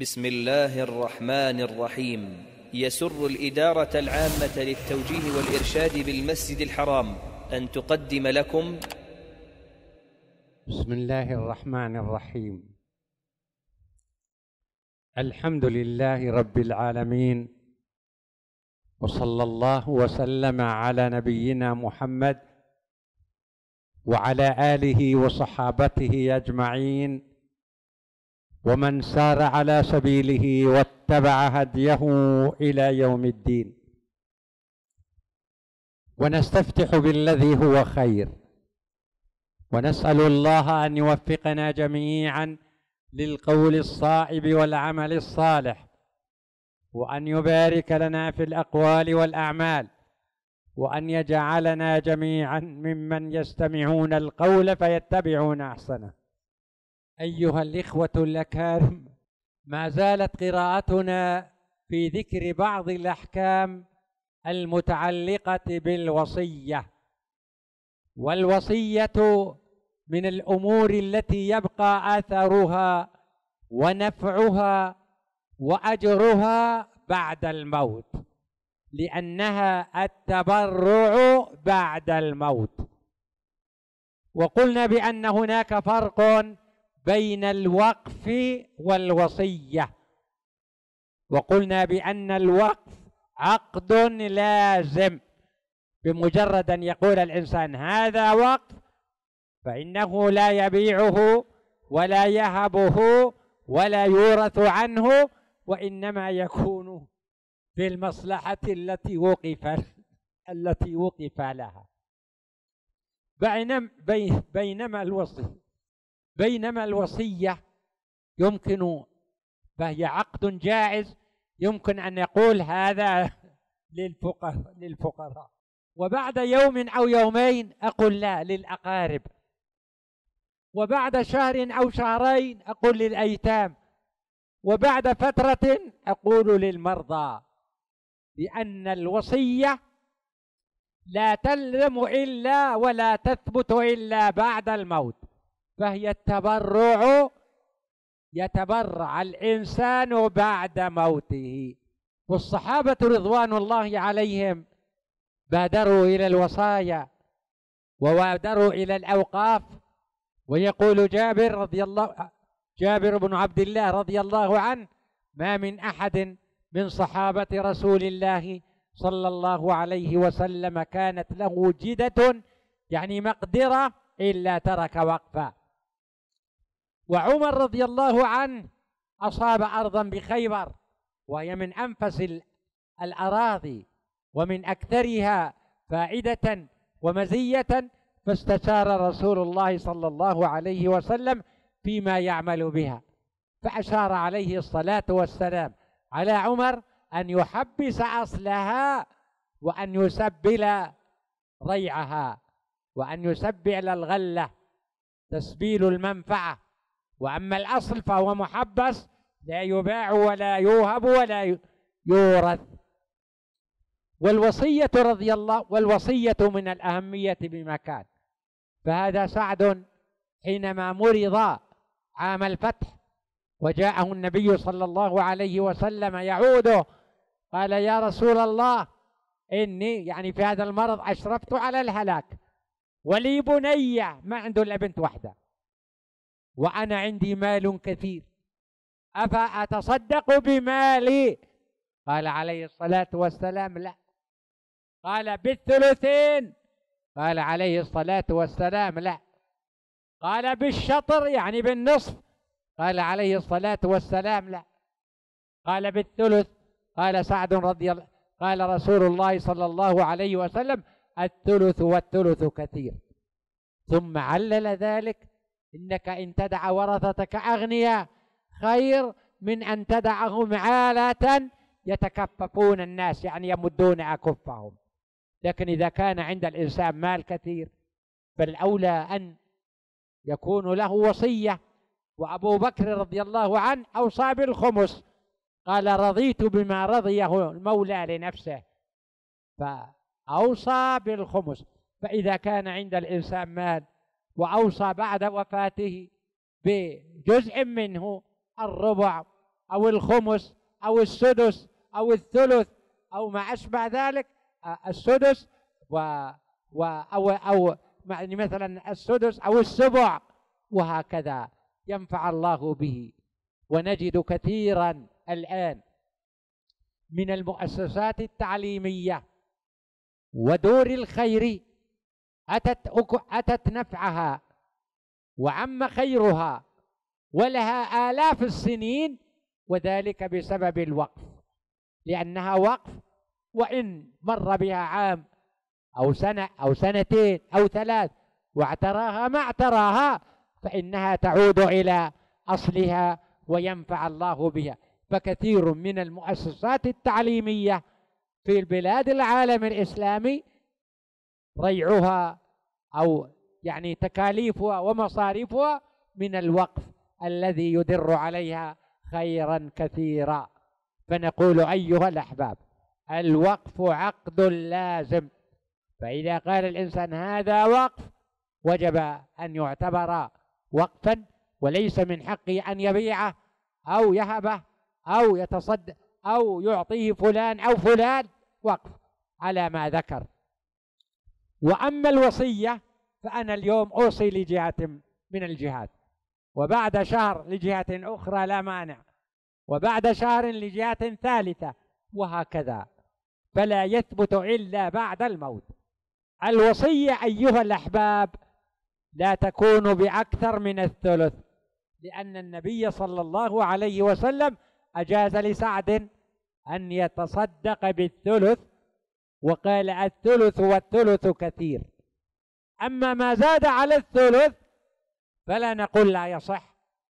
بسم الله الرحمن الرحيم. يسر الإدارة العامة للتوجيه والإرشاد بالمسجد الحرام أن تقدم لكم. بسم الله الرحمن الرحيم. الحمد لله رب العالمين. وصلى الله وسلم على نبينا محمد وعلى آله وصحابته أجمعين. ومن سار على سبيله واتبع هديه إلى يوم الدين. ونستفتح بالذي هو خير. ونسأل الله أن يوفقنا جميعا للقول الصائب والعمل الصالح وأن يبارك لنا في الأقوال والأعمال وأن يجعلنا جميعا ممن يستمعون القول فيتبعون أحسنه. أيها الإخوة الأكارم ما زالت قراءتنا في ذكر بعض الأحكام المتعلقة بالوصية والوصية من الأمور التي يبقى اثرها ونفعها وأجرها بعد الموت لأنها التبرع بعد الموت. وقلنا بأن هناك فرق بين الوقف والوصية. وقلنا بأن الوقف عقد لازم بمجرد أن يقول الإنسان هذا وقف فإنه لا يبيعه ولا يهبه ولا يورث عنه وإنما يكون في المصلحة التي وقف التي وقف لها. بينما بينما الوصي بينما الوصية يمكن فهي عقد جائز يمكن أن يقول هذا للفقراء للفقراء. وبعد يوم أو يومين أقول لا للأقارب. وبعد شهر أو شهرين أقول للأيتام. وبعد فترة أقول للمرضى لأن الوصية لا تلزم إلا ولا تثبت إلا بعد الموت. فهي التبرع يتبرع الإنسان بعد موته. والصحابة رضوان الله عليهم بادروا إلى الوصايا وبادروا إلى الأوقاف. ويقول جابر رضي الله جابر بن عبد الله رضي الله عنه ما من أحد من صحابة رسول الله صلى الله عليه وسلم كانت له جدة يعني مقدرة إلا ترك وقفا. وعمر رضي الله عنه أصاب أرضا بخيبر وهي من أنفس الأراضي ومن أكثرها فائدة ومزية فاستشار رسول الله صلى الله عليه وسلم فيما يعمل بها. فأشار عليه الصلاة والسلام على عمر أن يحبس أصلها وأن يسبل ريعها وأن يسبل الغلة تسبيل المنفعة. وأما الأصل فهو محبس لا يباع ولا يوهب ولا يورث. والوصية رضي الله والوصية من الأهمية بمكان. فهذا سعد حينما مرض عام الفتح وجاءه النبي صلى الله عليه وسلم يعوده قال يا رسول الله إني يعني في هذا المرض أشرفت على الهلاك ولي بنية ما عنده إلا بنت واحدة وأنا عندي مال كثير. أفأتصدق بمالي؟ قال عليه الصلاة والسلام لا. قال بالثلثين؟ قال عليه الصلاة والسلام لا. قال بالشطر يعني بالنصف؟ قال عليه الصلاة والسلام لا. قال بالثلث؟ قال سعد رضي الله قال رسول الله صلى الله عليه وسلم الثلث والثلث كثير. ثم علل ذلك إنك إن تدع ورثتك أغنياء خير من أن تدعهم عالة يتكففون الناس يعني يمدون أكفهم لكن إذا كان عند الإنسان مال كثير فالأولى أن يكون له وصية. وأبو بكر رضي الله عنه أوصى بالخمس قال رضيت بما رضيه المولى لنفسه. فأوصى بالخمس. فإذا كان عند الإنسان مال وأوصى بعد وفاته بجزء منه الربع أو الخمس أو السدس أو الثلث أو ما أشبه ذلك السدس و, و أو أو يعني مثلا السدس أو السبع وهكذا ينفع الله به. ونجد كثيرا الآن من المؤسسات التعليمية ودور الخير أتت, أتت نفعها وعم خيرها ولها آلاف السنين وذلك بسبب الوقف لأنها وقف وإن مر بها عام أو سنة أو سنتين أو ثلاث واعتراها ما اعتراها فإنها تعود إلى أصلها وينفع الله بها. فكثير من المؤسسات التعليمية في البلاد العالم الإسلامي ريعها أو يعني تكاليفها ومصاريفها من الوقف الذي يدر عليها خيرا كثيرا. فنقول أيها الأحباب الوقف عقد لازم. فإذا قال الإنسان هذا وقف وجب أن يعتبر وقفا وليس من حقه أن يبيعه أو يهبه أو يتصدق أو يعطيه فلان أو فلان وقف على ما ذكر. وأما الوصية فأنا اليوم أوصي لجهة من الجهات. وبعد شهر لجهة أخرى لا مانع. وبعد شهر لجهة ثالثة وهكذا. فلا يثبت إلا بعد الموت. الوصية أيها الأحباب لا تكون بأكثر من الثلث لأن النبي صلى الله عليه وسلم أجاز لسعد أن يتصدق بالثلث وقال الثلث والثلث كثير. أما ما زاد على الثلث فلا نقول لا يصح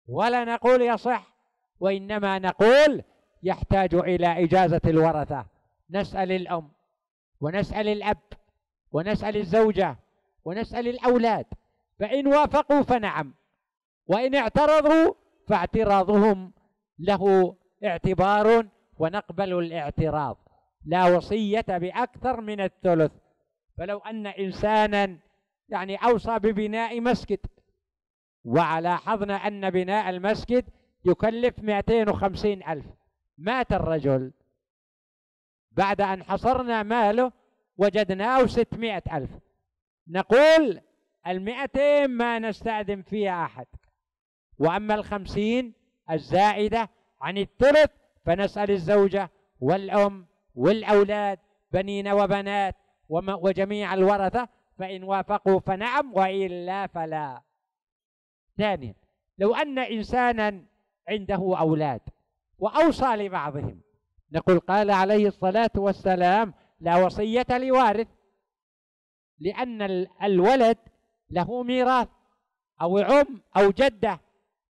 ولا نقول يصح وإنما نقول يحتاج إلى إجازة الورثة. نسأل الأم ونسأل الأب ونسأل الزوجة ونسأل الأولاد فإن وافقوا فنعم وإن اعترضوا فاعتراضهم له اعتبار ونقبل الاعتراض. لا وصية بأكثر من الثلث. فلو أن إنسانا يعني أوصى ببناء مسجد ولاحظنا أن بناء المسجد يكلف 250 ألف. مات الرجل. بعد أن حصرنا ماله وجدناه 600 ألف. نقول المئتين ما نستأذن فيها أحد. وأما الخمسين الزائدة عن الثلث فنسأل الزوجة والأم والأولاد بنين وبنات وجميع الورثة فإن وافقوا فنعم وإلا فلا. ثانيا لو أن إنسانا عنده أولاد وأوصى لبعضهم نقول قال عليه الصلاة والسلام لا وصية لوارث لأن الولد له ميراث أو عم أو جدة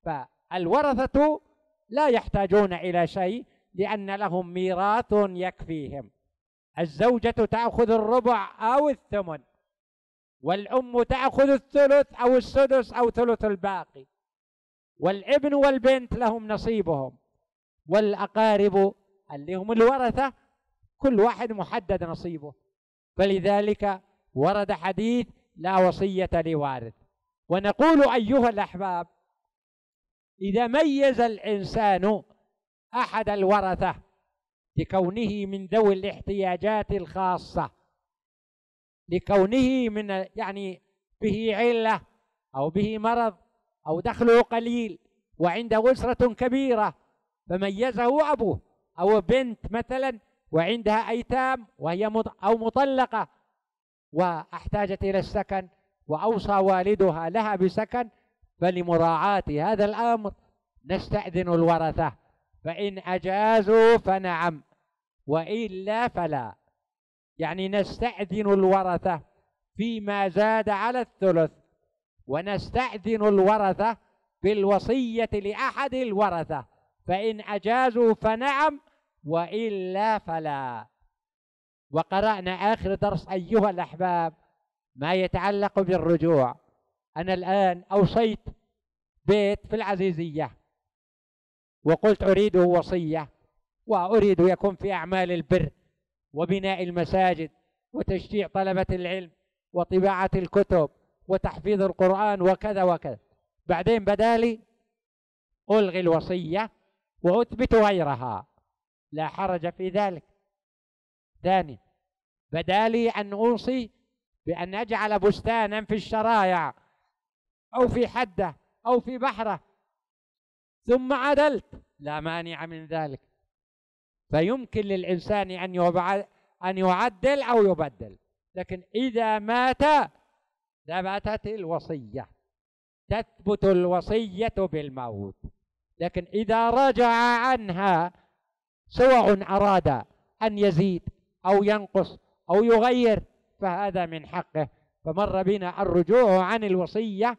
فالورثة لا يحتاجون إلى شيء لأن لهم ميراث يكفيهم. الزوجة تأخذ الربع أو الثمن والأم تأخذ الثلث أو السدس أو ثلث الباقي. والابن والبنت لهم نصيبهم. والأقارب اللي هم الورثة كل واحد محدد نصيبه. فلذلك ورد حديث لا وصية لوارث. ونقول أيها الأحباب إذا ميز الإنسان أحد الورثة لكونه من ذوي الاحتياجات الخاصة لكونه من يعني به علة أو به مرض أو دخله قليل وعنده أسرة كبيرة فميزه أبوه أو بنت مثلا وعندها أيتام وهي أو مطلقة وأحتاجت إلى السكن وأوصى والدها لها بسكن فلمراعاة هذا الأمر نستأذن الورثة. فإن أجازوا فنعم وإلا فلا. يعني نستأذن الورثة فيما زاد على الثلث ونستأذن الورثة بالوصية لأحد الورثة فإن أجازوا فنعم وإلا فلا. وقرأنا آخر درس أيها الأحباب ما يتعلق بالرجوع. أنا الآن أوصيت بيت في العزيزية. وقلت أريده وصية وأريد يكون في أعمال البر وبناء المساجد وتشجيع طلبة العلم وطباعة الكتب وتحفيظ القرآن وكذا وكذا. بعدين بدالي ألغي الوصية وأثبت غيرها. لا حرج في ذلك. ثاني بدأ لي أن أوصي بأن أجعل بستانا في الشرايع أو في حدة أو في بحرة ثم عدلت. لا مانع من ذلك. فيمكن للإنسان أن أن يعدل أو يبدل. لكن إذا مات ثبتت الوصية. تثبت الوصية بالموت. لكن إذا رجع عنها سواء أراد أن يزيد أو ينقص أو يغير فهذا من حقه. فمر بنا الرجوع عن الوصية.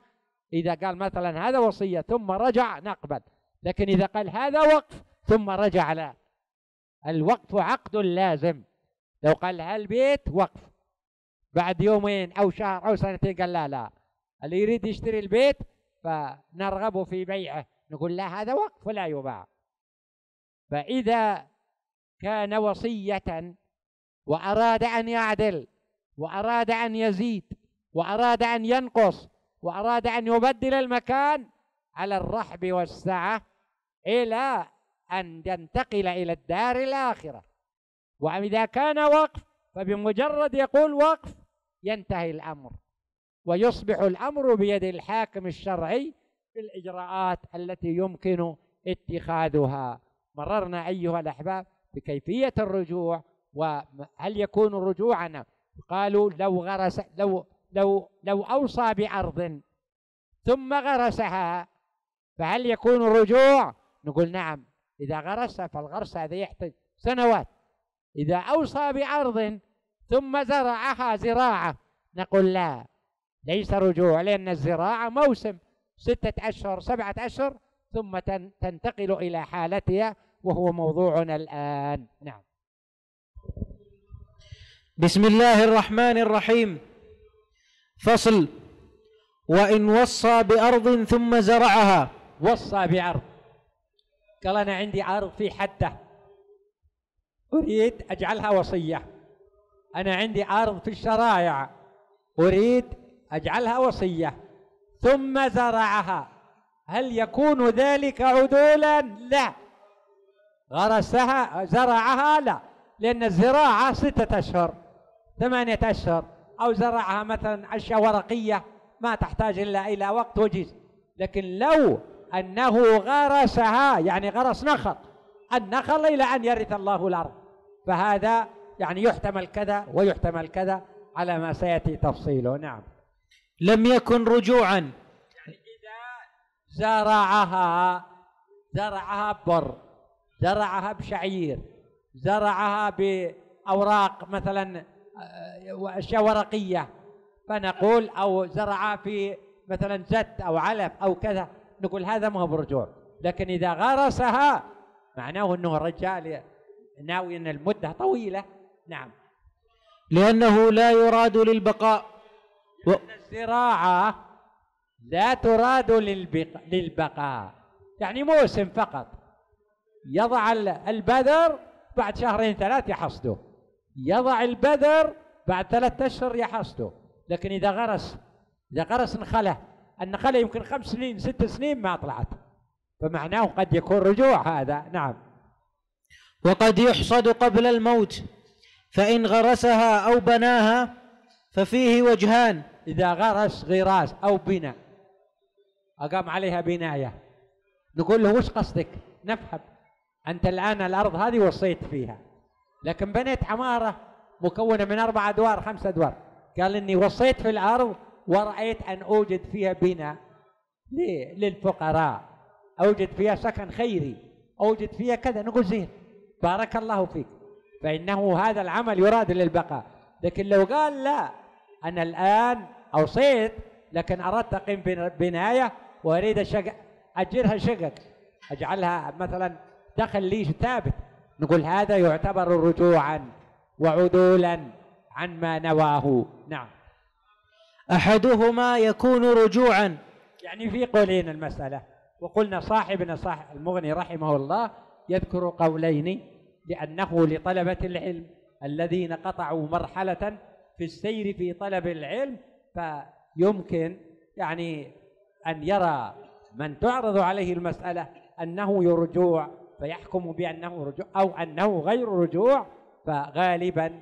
إذا قال مثلا هذا وصية ثم رجع نقبل. لكن إذا قال هذا وقف ثم رجع لا. الوقف عقد لازم. لو قال هالبيت وقف. بعد يومين أو شهر أو سنتين قال لا لا. اللي يريد يشتري البيت فنرغب في بيعه. نقول لا هذا وقف ولا يباع. فإذا كان وصية وأراد أن يعدل وأراد أن يزيد وأراد أن ينقص وأراد أن يبدل المكان على الرحب والسعة إلى أن ينتقل إلى الدار الآخرة. وإذا كان وقف فبمجرد يقول وقف ينتهي الأمر. ويصبح الأمر بيد الحاكم الشرعي في الإجراءات التي يمكن اتخاذها. مررنا أيها الأحباب بكيفية الرجوع وهل يكون رجوعنا؟ قالوا لو غرس لو لو لو أوصى بأرض ثم غرسها فهل يكون رجوع؟ نقول نعم إذا غرس فالغرس هذا يحتاج سنوات. إذا أوصى بأرض ثم زرعها زراعة نقول لا ليس رجوع لأن الزراعة موسم ستة أشهر سبعة أشهر ثم تنتقل إلى حالتها وهو موضوعنا الآن. نعم. بسم الله الرحمن الرحيم. فصل. وإن وصى بأرض ثم زرعها. وصى بأرض. قال أنا عندي أرض في حدة. أريد أجعلها وصية. أنا عندي أرض في الشرايع أريد أجعلها وصية. ثم زرعها. هل يكون ذلك عدولا؟ لا. غرسها زرعها؟ لا. لأن الزراعة ستة أشهر ثمانية أشهر. أو زرعها مثلا أشياء ورقية ما تحتاج إلا إلى وقت وجيز. لكن لو أنه غرسها يعني غرس نخل. النخل إلى أن يرث الله الأرض. فهذا يعني يحتمل كذا ويحتمل كذا على ما سيأتي تفصيله. نعم. لم يكن رجوعا. يعني إذا زرعها زرعها بر زرعها بشعير زرعها بأوراق مثلا آه، أشياء ورقية فنقول أو زرعها في مثلا زت أو علف أو كذا نقول هذا ما هو برجوع. لكن إذا غرسها معناه أنه الرجال ناوي أن المدة طويلة. نعم. لأنه لا يراد للبقاء. و... الزراعة لا تراد للبقاء. يعني موسم فقط. يضع البذر بعد شهرين ثلاث يحصده يضع البذر بعد ثلاثة أشهر يحصده لكن إذا غرس إذا غرس نخلة النخلة يمكن خمس سنين ست سنين ما طلعت. فمعناه قد يكون رجوع هذا. نعم. وقد يحصد قبل الموت. فإن غرسها أو بناها ففيه وجهان. إذا غرس غراس أو بناء. أقام عليها بناية. نقول له وش قصدك؟ نفهم. أنت الآن الأرض هذه وصيت فيها. لكن بنيت عمارة مكونة من أربع أدوار خمس أدوار. قال إني وصيت في الأرض ورأيت أن أوجد فيها بناء للفقراء. أوجد فيها سكن خيري. أوجد فيها كذا. نقول زين. بارك الله فيك. فإنه هذا العمل يراد للبقاء. لكن لو قال لا أنا الآن أوصيت لكن أردت أقيم بناية وأريد الشقق أجرها شقق. أجعلها مثلا دخل لي ثابت. نقول هذا يعتبر رجوعا وعدولا عن ما نواه. نعم. أحدهما يكون رجوعا. يعني في قولين المسألة. وقلنا صاحبنا صاحب المغني رحمه الله يذكر قولين لأنه لطلبة العلم الذين قطعوا مرحلة في السير في طلب العلم فيمكن يعني أن يرى من تعرض عليه المسألة أنه يرجوع فيحكم بأنه رجوع أو أنه غير رجوع فغالبا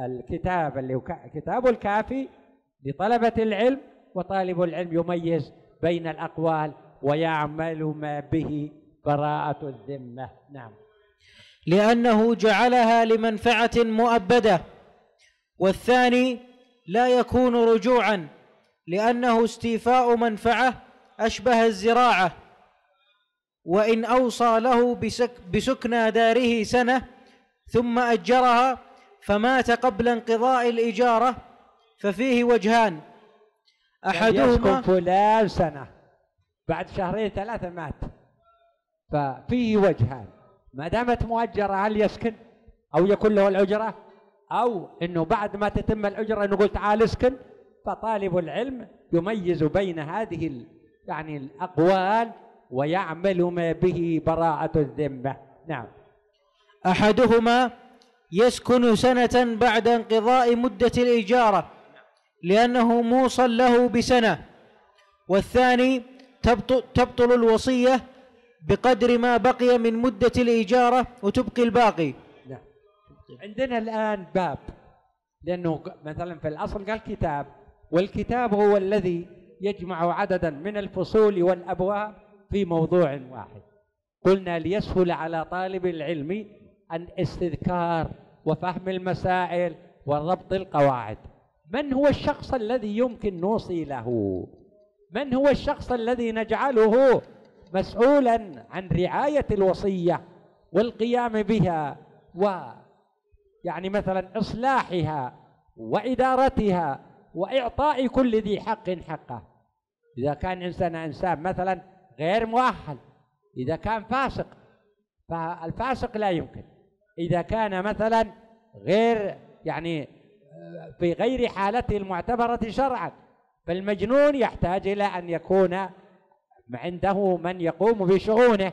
الكتاب اللي كتاب الكافي لطلبة العلم وطالب العلم يميز بين الأقوال ويعمل ما به براءة الذمة. نعم. لأنه جعلها لمنفعة مؤبدة. والثاني لا يكون رجوعا لأنه استيفاء منفعة أشبه الزراعة. وإن أوصى له بسك بسكنى داره سنة ثم أجرها فمات قبل انقضاء الإجارة ففيه وجهان. أحدهما فلان سنة. بعد شهرين ثلاثة مات. ففيه وجهان. ما دامت مؤجرة هل يسكن؟ أو يكون له الأجرة أو أنه بعد ما تتم الأجرة نقول تعال اسكن. فطالب العلم يميز بين هذه يعني الأقوال ويعمل ما به براءة الذمة. نعم. أحدهما يسكن سنة بعد انقضاء مدة الإجارة. لأنه موصل له بسنة. والثاني تبطل, الوصية بقدر ما بقي من مدة الإجارة وتبقي الباقي. نعم. عندنا الآن باب لأنه مثلا في الأصل قال كتاب والكتاب هو الذي يجمع عددا من الفصول والأبواب في موضوع واحد. قلنا ليسهل على طالب العلم أن استذكار وفهم المسائل وربط القواعد. من هو الشخص الذي يمكن نوصي له؟ من هو الشخص الذي نجعله مسؤولا عن رعاية الوصية والقيام بها و يعني مثلا إصلاحها وإدارتها وإعطاء كل ذي حق حقه؟ إذا كان إنسان إنسان مثلا غير مؤهل إذا كان فاسق فالفاسق لا يمكن. إذا كان مثلا غير يعني في غير حالته المعتبرة شرعا. فالمجنون يحتاج إلى أن يكون عنده من يقوم بشؤونه.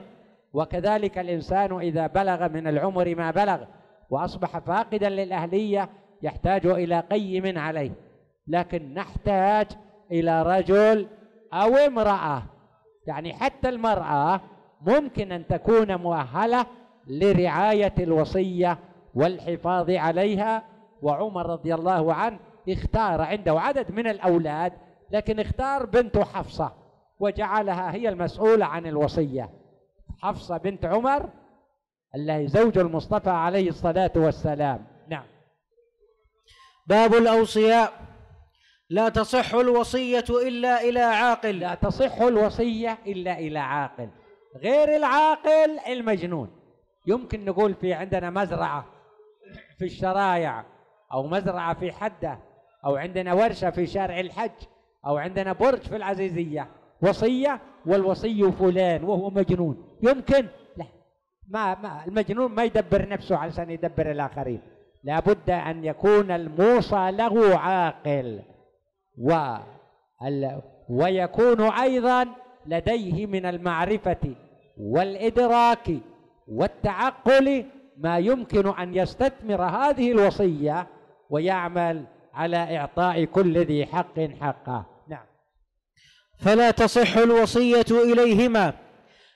وكذلك الإنسان إذا بلغ من العمر ما بلغ وأصبح فاقدا للأهلية يحتاج إلى قيم عليه. لكن نحتاج إلى رجل أو امرأة. يعني حتى المرأة ممكن أن تكون مؤهلة لرعاية الوصية والحفاظ عليها وعمر رضي الله عنه اختار عنده عدد من الأولاد لكن اختار بنته حفصة وجعلها هي المسؤولة عن الوصية. حفصة بنت عمر الله زوج المصطفى عليه الصلاة والسلام. نعم. باب الأوصياء. لا تصح الوصية إلا إلى عاقل. لا تصح الوصية إلا إلى عاقل. غير العاقل المجنون. يمكن نقول في عندنا مزرعة في الشرايع أو مزرعة في حدة أو عندنا ورشة في شارع الحج أو عندنا برج في العزيزية. وصية والوصي فلان وهو مجنون. يمكن لا ما, ما المجنون ما يدبر نفسه علشان يدبر الآخرين. لابد أن يكون الموصى له عاقل و ويكون أيضا لديه من المعرفة والإدراك والتعقل ما يمكن أن يستثمر هذه الوصية ويعمل على إعطاء كل ذي حق حقه. نعم. فلا تصح الوصية إليهما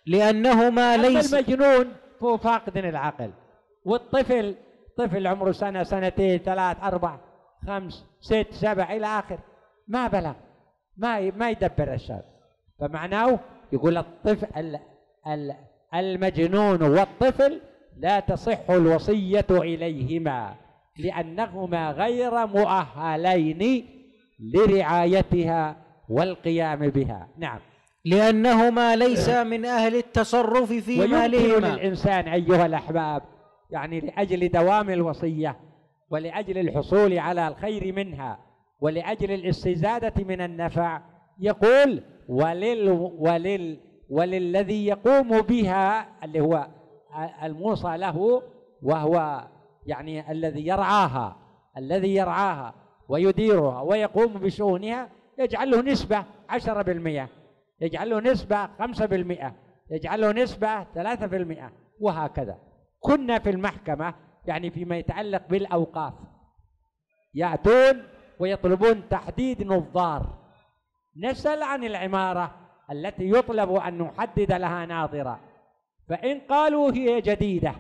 لأنهما ليس المجنون هو فاقد العقل. والطفل طفل عمره سنة سنتين ثلاث أربع خمس ست سبع إلى آخر. ما بلغ ما ما يدبر الشر. فمعناه يقول الطفل المجنون والطفل لا تصح الوصية إليهما. لأنهما غير مؤهلين لرعايتها والقيام بها. نعم. لأنهما ليس من أهل التصرف في مالهما. للإنسان أيها الأحباب يعني لأجل دوام الوصية ولأجل الحصول على الخير منها ولأجل الاستزادة من النفع يقول ولل ولل وللذي يقوم بها اللي هو الموصى له وهو يعني الذي يرعاها الذي يرعاها ويديرها ويقوم بشؤونها يجعل له نسبة عشرة بالمئة يجعل له نسبة خمسة بالمئة يجعل له نسبة ثلاثة بالمئة وهكذا. كنا في المحكمة يعني فيما يتعلق بالأوقاف. يأتون ويطلبون تحديد نظار. نسأل عن العمارة التي يطلب أن نحدد لها ناظرة. فإن قالوا هي جديدة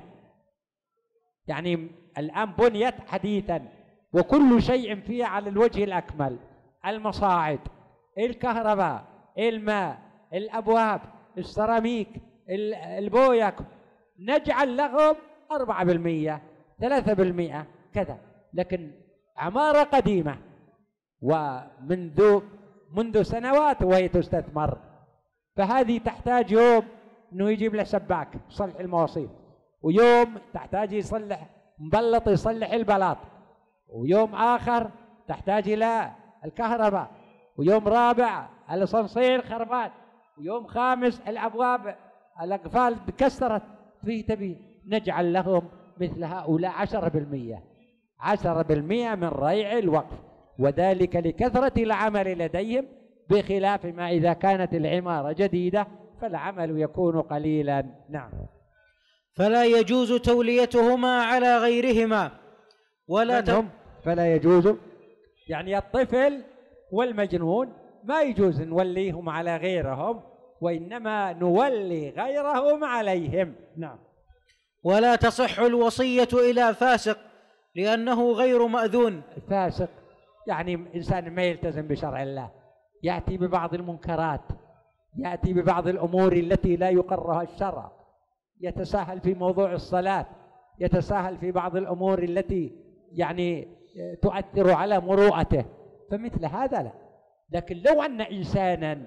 يعني الآن بنيت حديثا وكل شيء فيها على الوجه الأكمل. المصاعد الكهرباء الماء الأبواب السيراميك البويك. نجعل لهم أربعة بالمية ثلاثة بالمئة كذا. لكن عمارة قديمة ومنذ منذ سنوات وهي تستثمر. فهذه تحتاج يوم إنه يجيب له سباك يصلح المواصيل ويوم تحتاج يصلح مبلط يصلح البلاط. ويوم آخر تحتاج إلى الكهرباء. ويوم رابع الأسانسير خربان. ويوم خامس الأبواب الأقفال كسرت فيه تبي نجعل لهم مثل هؤلاء عشرة بالمية. عشرة بالمئة من ريع الوقف. وذلك لكثرة العمل لديهم بخلاف ما إذا كانت العمارة جديدة فالعمل يكون قليلا. نعم. فلا يجوز توليتهما على غيرهما. ولا هم؟ فلا يجوز. يعني الطفل والمجنون ما يجوز نوليهم على غيرهم وإنما نولي غيرهم عليهم. نعم. ولا تصح الوصية إلى فاسق لأنه غير مأذون. فاسق. يعني إنسان ما يلتزم بشرع الله. يأتي ببعض المنكرات يأتي ببعض الأمور التي لا يقرها الشرع. يتساهل في موضوع الصلاة يتساهل في بعض الأمور التي يعني تؤثر على مروءته. فمثل هذا لا. لكن لو أن إنسانا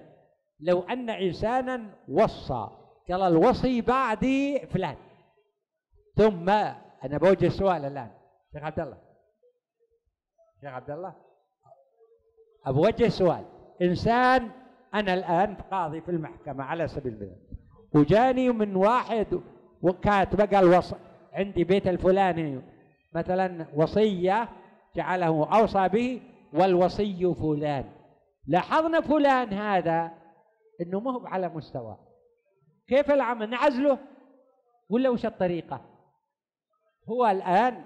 لو أن إنسانا وصى قال الوصي بعدي فلان. ثم أنا بوجه سؤال الآن. شيخ عبد الله. شيخ عبد الله. أبوجه سؤال. إنسان أنا الآن قاضي في المحكمة على سبيل المثال. وجاني من واحد وكاتب قال وص... عندي بيت الفلاني. مثلا وصية جعله أوصى به والوصي فلان. لاحظنا فلان هذا إنه ما هو على مستوى. كيف العمل؟ نعزله؟ ولا وش الطريقة؟ هو الآن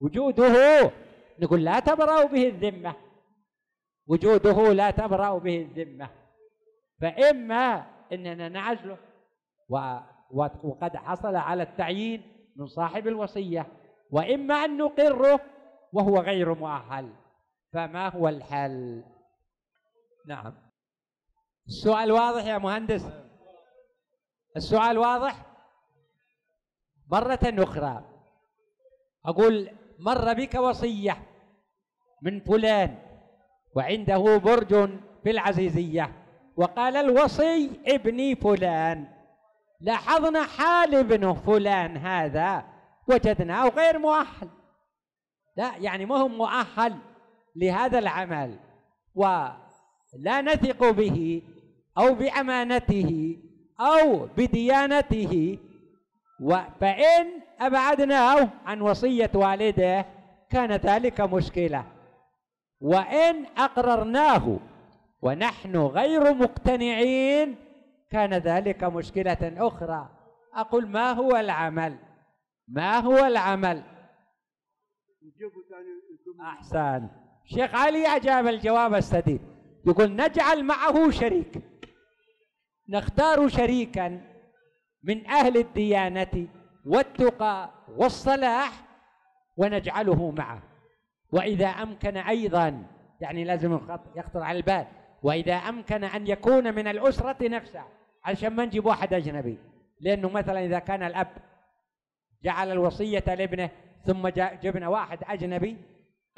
وجوده نقول لا تبرأوا به الذمة. وجوده لا تبرأ به الذمة. فإما أننا نعزله وقد حصل على التعيين من صاحب الوصية وإما أن نقره وهو غير مؤهل. فما هو الحل؟ نعم. السؤال واضح يا مهندس؟ السؤال واضح؟ مرة أخرى. أقول مر بك وصية من فلان وعنده برج في العزيزية وقال الوصي ابني فلان. لاحظنا حال ابنه فلان هذا وجدناه غير مؤهل. لا يعني ما هو مؤهل لهذا العمل ولا نثق به أو بأمانته أو بديانته. فإن أبعدناه عن وصية والده كان ذلك مشكلة. وإن أقررناه ونحن غير مقتنعين كان ذلك مشكلة أخرى. أقول ما هو العمل؟ ما هو العمل؟ أحسن. شيخ علي أجاب الجواب السديد. يقول نجعل معه شريك. نختار شريكا من أهل الديانة والتقى والصلاح ونجعله معه. وإذا أمكن أيضا يعني لازم يخطر على البال. وإذا أمكن أن يكون من الأسرة نفسها علشان ما نجيب واحد أجنبي. لأنه مثلا إذا كان الأب جعل الوصية لابنه ثم جبنا واحد أجنبي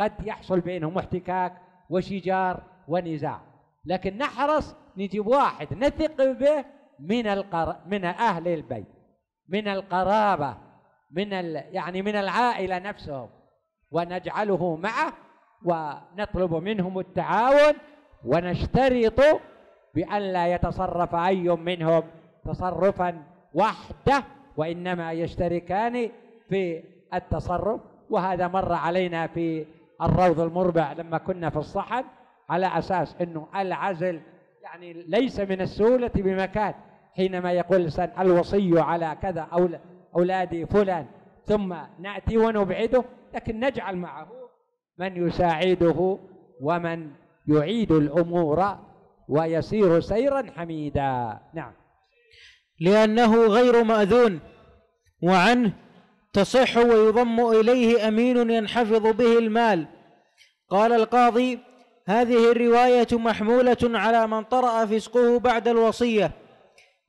قد يحصل بينهم احتكاك وشجار ونزاع. لكن نحرص نجيب واحد نثق به من القر... من أهل البيت من القرابة من ال... يعني من العائلة نفسهم. ونجعله معه ونطلب منهم التعاون ونشترط بأن لا يتصرف أي منهم تصرفا وحده وإنما يشتركان في التصرف. وهذا مر علينا في الروض المربع لما كنا في الصحن على أساس أنه العزل يعني ليس من السهولة بمكان. حينما يقول الإنسان الوصي على كذا أولادي فلان ثم نأتي ونبعده لكن نجعل معه من يساعده ومن يعيد الأمور ويسير سيرا حميدا. نعم. لأنه غير مأذون وعنه تصح ويضم إليه أمين ينحفظ به المال. قال القاضي هذه الرواية محمولة على من طرأ فسقه بعد الوصية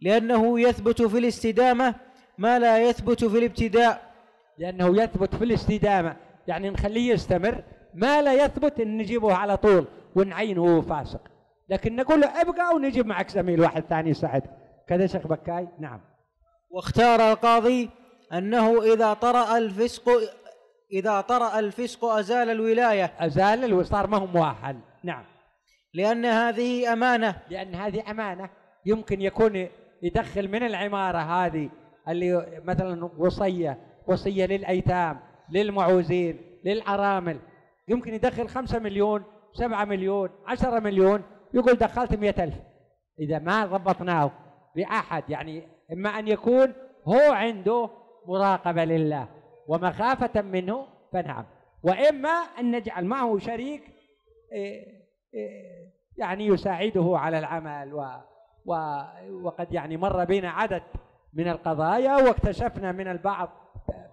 لأنه يثبت في الاستدامة ما لا يثبت في الابتداء. لأنه يثبت في الاستدامة. يعني نخليه يستمر ما لا يثبت نجيبه على طول ونعينه فاسق. لكن نقول له ابقى ونجيب معك زميل واحد ثاني يساعد كذا شيخ بكاي؟ نعم. واختار القاضي أنه إذا طرأ الفسق إذا طرأ الفسق أزال الولاية. أزال وصار ما هو مؤهل. نعم. لأن هذه أمانة. لأن هذه أمانة. يمكن يكون يدخل من العمارة هذه اللي مثلا وصية وصية للأيتام للمعوزين للعرامل يمكن يدخل خمسة مليون سبعة مليون عشرة مليون. يقول دخلت مئة ألف. إذا ما ضبطناه بأحد يعني إما أن يكون هو عنده مراقبة لله ومخافة منه فنعم. وإما أن نجعل معه شريك إيه، إيه، يعني يساعده على العمل و وقد يعني مر بنا عدد من القضايا واكتشفنا من البعض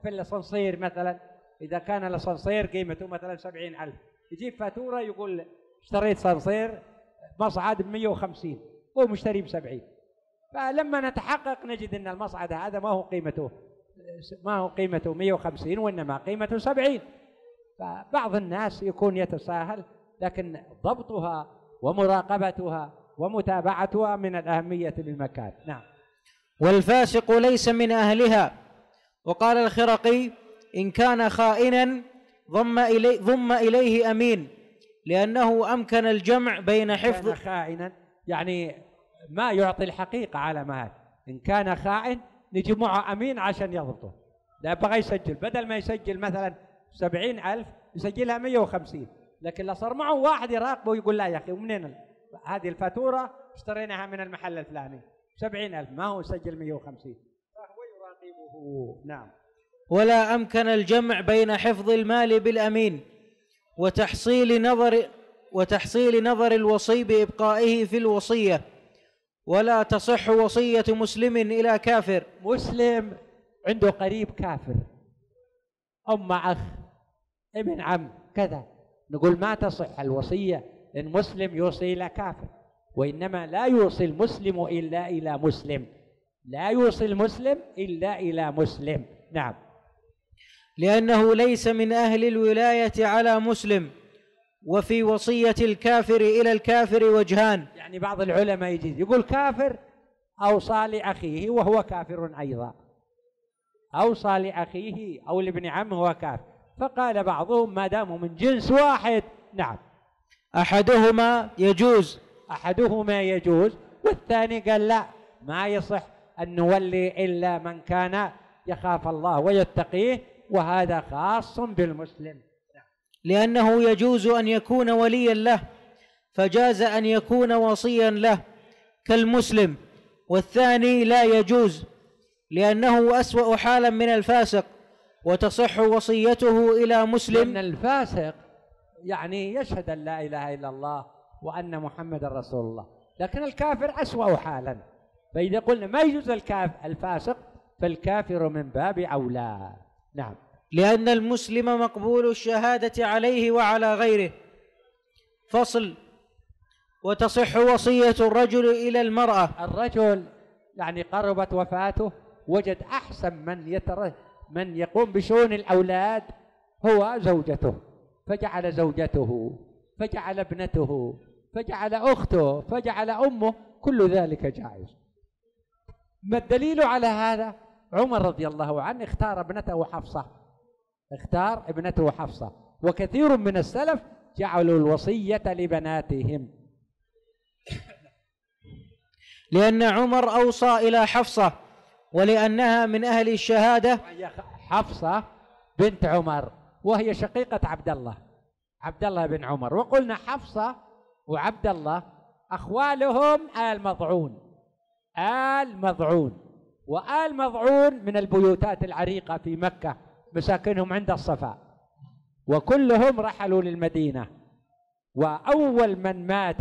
في الأسانسير مثلا. إذا كان الأسانسير قيمته مثلا سبعين ألف. يجيب فاتورة يقول اشتريت سانسير مصعد ب 150 هو مشتري ب 70 فلما نتحقق نجد إن المصعد هذا ما هو قيمته ما هو قيمته 150 وإنما قيمته 70 فبعض الناس يكون يتساهل لكن ضبطها ومراقبتها ومتابعتها من الأهمية للمكان. نعم. والفاسق ليس من أهلها. وقال الخرقي إن كان خائنا ضم إلي ضم إليه أمين. لأنه أمكن الجمع بين حفظ كان خائنا يعني ما يعطي الحقيقة على ما هذا. إن كان خائن نجي معه أمين عشان يضبطه. لا بغى يسجل. بدل ما يسجل مثلا سبعين ألف يسجلها مية وخمسين. لكن لو صار معه واحد يراقبه ويقول لا يا أخي ومنين هذه الفاتورة؟ اشتريناها من المحل الفلاني. سبعين ألف ما هو يسجل مية وخمسين. فهو يراقبه. نعم. ولا أمكن الجمع بين حفظ المال بالأمين. وتحصيل نظر وتحصيل نظر الوصي بإبقائه في الوصية. ولا تصح وصية مسلم إلى كافر. مسلم عنده قريب كافر. أم أخ ابن عم كذا. نقول ما تصح الوصية إن مسلم يوصي إلى كافر. وإنما لا يوصي المسلم إلا إلى مسلم. لا يوصي المسلم إلا إلى مسلم. نعم. لأنه ليس من أهل الولاية على مسلم وفي وصية الكافر إلى الكافر وجهان. يعني بعض العلماء يجي يقول كافر أوصى لأخيه وهو كافر أيضا. أوصى لأخيه أو لابن عمه وهو كافر. فقال بعضهم ما داموا من جنس واحد نعم. أحدهما يجوز. أحدهما يجوز والثاني قال لا ما يصح أن نولي إلا من كان يخاف الله ويتقيه وهذا خاص بالمسلم. لأنه يجوز أن يكون وليا له فجاز أن يكون وصيا له كالمسلم. والثاني لا يجوز لأنه أسوأ حالا من الفاسق وتصح وصيته إلى مسلم. لأن الفاسق يعني يشهد أن لا إله إلا الله وأن محمد رسول الله لكن الكافر أسوأ حالا. فإذا قلنا ما يجوز الكاف الفاسق فالكافر من باب أولى. نعم. لأن المسلم مقبول الشهادة عليه وعلى غيره. فصل. وتصح وصية الرجل إلى المرأة. الرجل يعني قربت وفاته وجد أحسن من يتر من يقوم بشؤون الأولاد هو زوجته. فجعل زوجته فجعل ابنته فجعل أخته فجعل أمه كل ذلك جائز. ما الدليل على هذا؟ عمر رضي الله عنه اختار ابنته حفصة. اختار ابنته حفصة. وكثير من السلف جعلوا الوصية لبناتهم. لأن عمر أوصى إلى حفصة ولأنها من أهل الشهادة. حفصة بنت عمر وهي شقيقة عبد الله. عبد الله بن عمر. وقلنا حفصة وعبد الله أخوالهم آل مضعون. آل مضعون. وآل مضعون من البيوتات العريقة في مكة. مساكنهم عند الصفا. وكلهم رحلوا للمدينة. وأول من مات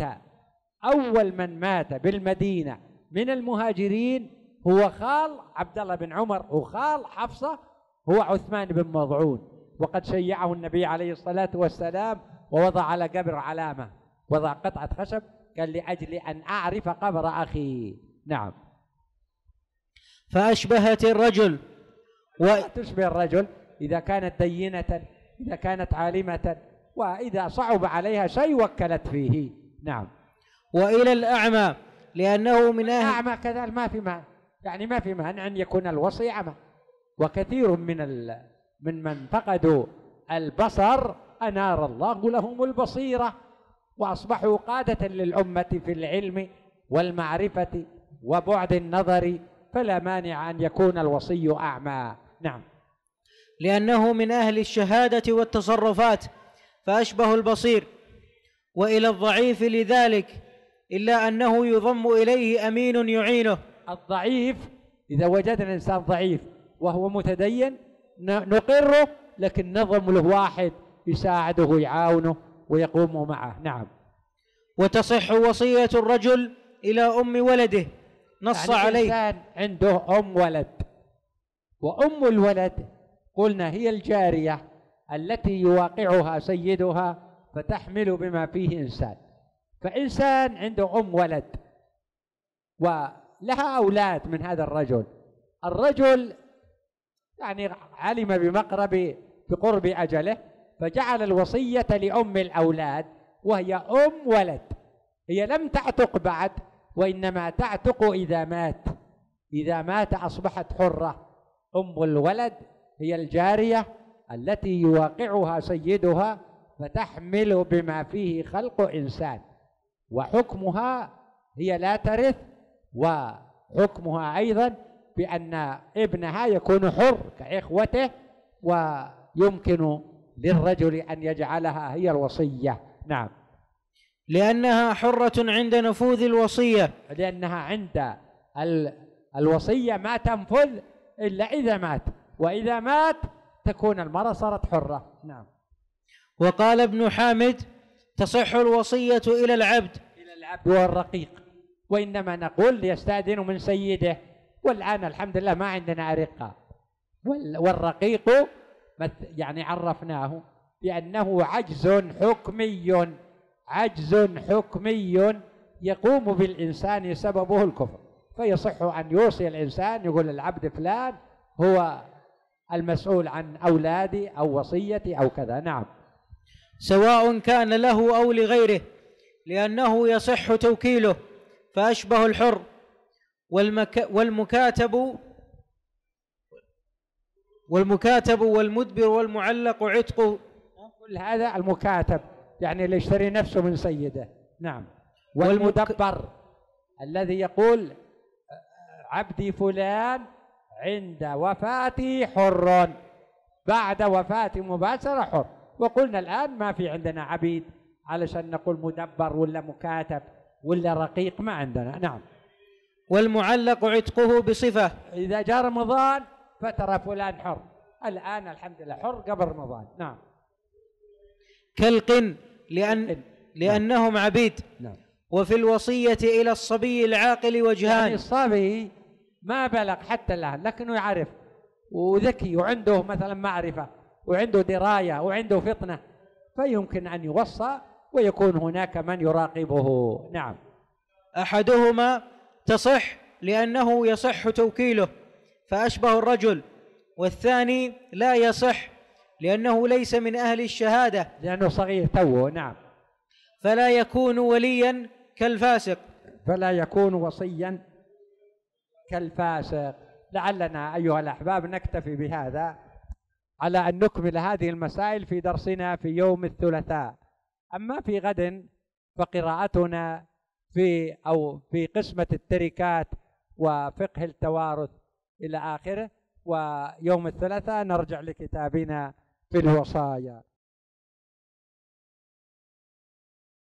أول من مات بالمدينة من المهاجرين هو خال عبد الله بن عمر وخال حفصة هو عثمان بن مضعون. وقد شيعه النبي عليه الصلاة والسلام ووضع على قبر علامة وضع قطعة خشب قال لأجل أن أعرف قبر أخي. نعم. فأشبهت الرجل و... تشبه الرجل. إذا كانت دينة إذا كانت عالمة وإذا صعب عليها شيء وكلت فيه. نعم. وإلى الأعمى لأنه من أهل الأعمى كذلك ما في ما يعني ما في مانع أن يكون الوصي أعمى وكثير من ال... من من فقدوا البصر أنار الله لهم البصيرة وأصبحوا قادة للأمة في العلم والمعرفة وبعد النظر فلا مانع أن يكون الوصي أعمى. نعم. لأنه من أهل الشهادة والتصرفات فأشبه البصير. وإلى الضعيف لذلك إلا أنه يضم إليه أمين يعينه. الضعيف إذا وجدنا إنسان ضعيف وهو متدين نقره لكن نضم له واحد يساعده ويعاونه ويقوم معه. نعم. وتصح وصية الرجل إلى أم ولده نص يعني عليه. إنسان عنده أم ولد وأم الولد قلنا هي الجارية التي يواقعها سيدها فتحمل بما فيه إنسان. فإنسان عنده أم ولد ولها أولاد من هذا الرجل. الرجل يعني علم بمقرب بقرب أجله فجعل الوصية لأم الأولاد وهي أم ولد. هي لم تعتق بعد وإنما تعتق إذا مات. إذا مات أصبحت حرة. أم الولد هي الجارية التي يواقعها سيدها فتحمل بما فيه خلق إنسان. وحكمها هي لا ترث وحكمها أيضا بأن ابنها يكون حر كإخوته ويمكن للرجل أن يجعلها هي الوصية. نعم. لأنها حرة عند نفوذ الوصية. لأنها عند الوصية ما تنفذ إلا إذا مات. وإذا مات تكون المرأة صارت حرة. نعم. وقال ابن حامد تصح الوصية إلى العبد. إلى العبد والرقيق. وإنما نقول ليستأذن من سيده. والآن الحمد لله ما عندنا أرقة. والرقيق يعني عرفناه بأنه عجز حكمي. عجز حكمي يقوم بالإنسان سببه الكفر. فيصح أن يوصي الإنسان يقول العبد فلان هو المسؤول عن أولادي أو وصيتي أو كذا. نعم. سواء كان له أو لغيره لأنه يصح توكيله فأشبه الحر والمك والمكاتب والمكاتب والمدبر والمعلق عتق. كل هذا المكاتب يعني اللي يشتري نفسه من سيده. نعم. والمدبر الذي يقول عبدي فلان عند وفاتي حر. بعد وفاتي مباشرة حر. وقلنا الآن ما في عندنا عبيد علشان نقول مدبر ولا مكاتب ولا رقيق ما عندنا. نعم. والمعلق عتقه بصفة. إذا جاء رمضان فترى فلان حر. الآن الحمد لله حر قبل رمضان. نعم. كالقن لأن لأنهم عبيد. نعم. وفي الوصية إلى الصبي العاقل وجهان. يعني الصبي ما بلغ حتى الآن لكنه يعرف. وذكي وعنده مثلا معرفة وعنده دراية وعنده فطنة فيمكن أن يوصى ويكون هناك من يراقبه. نعم. أحدهما تصح لأنه يصح توكيله فأشبه الرجل والثاني لا يصح لأنه ليس من أهل الشهادة. لأنه صغير توه نعم. فلا يكون وليا كالفاسق. فلا يكون وصيا كالفاسق لعلنا أيها الأحباب نكتفي بهذا على أن نكمل هذه المسائل في درسنا في يوم الثلاثاء. أما في غد فقراءتنا في أو في قسمة التركات وفقه التوارث إلى آخره. ويوم الثلاثاء نرجع لكتابنا في الوصايا.